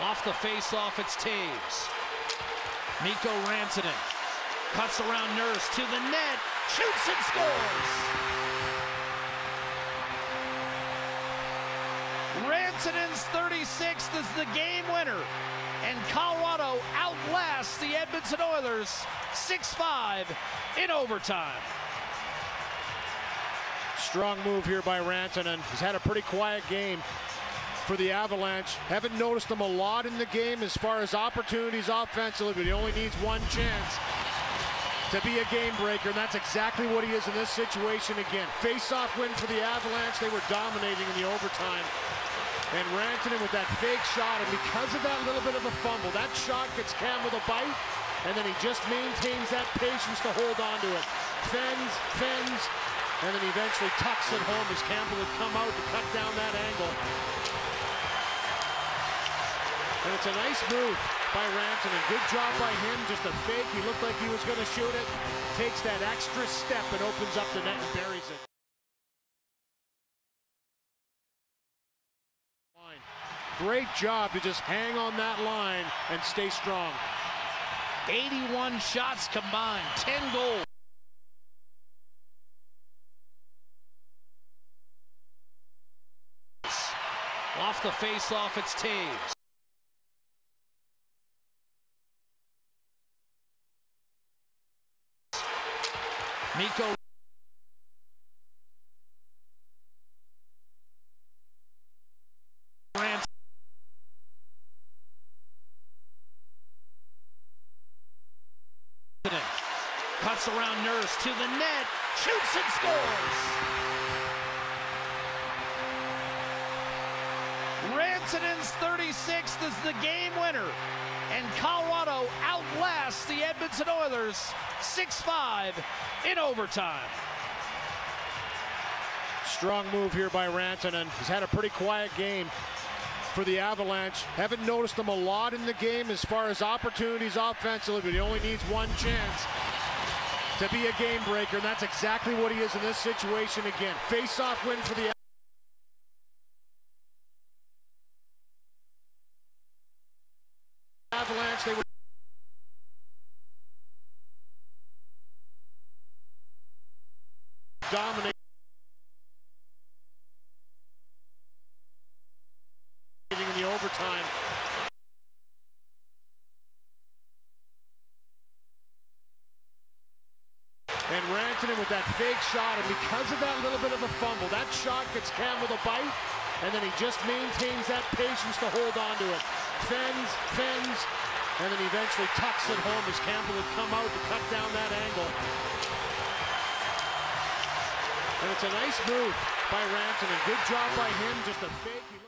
Off the face-off, it's Toews. Mikko Rantanen cuts around Nurse to the net, shoots and scores. Rantanen's 36th is the game winner, and Colorado outlasts the Edmonton Oilers 6-5 in overtime. Strong move here by Rantanen. He's had a pretty quiet game for the Avalanche. Haven't noticed him a lot in the game as far as opportunities offensively, but he only needs one chance to be a game breaker, and that's exactly what he is in this situation again. Face-off win for the Avalanche. They were dominating in the overtime. And Rantanen with that fake shot, and because of that little bit of a fumble, that shot gets Cam with a bite, and then he just maintains that patience to hold on to it. Fends, fends, and then eventually tucks it home as Campbell would come out to cut down that angle. It's a nice move by Rantanen. Good job by him, just a fake. He looked like he was going to shoot it. Takes that extra step and opens up the net and buries it. Great job to just hang on that line and stay strong. 81 shots combined, 10 goals. Off the face-off, it's Toews. Mikko Cuts around Nurse to the net, shoots and scores. Rantanen's 36th is the game winner, and Colorado outlasts the Edmonton Oilers 6-5 in overtime. Strong move here by Rantanen. He's had a pretty quiet game for the Avalanche. Haven't noticed him a lot in the game as far as opportunities offensively, but he only needs one chance to be a game breaker, and that's exactly what he is in this situation again. Face-off win for the Avalanche. They were dominating in the overtime. And Rantanen with that fake shot, and because of that little bit of a fumble, that shot gets Cam with a bite, and then he just maintains that patience to hold on to it. Fends, fends, and then eventually tucks it home as Campbell would come out to cut down that angle. It's a nice move by Rantanen. Good job by him, just a fake.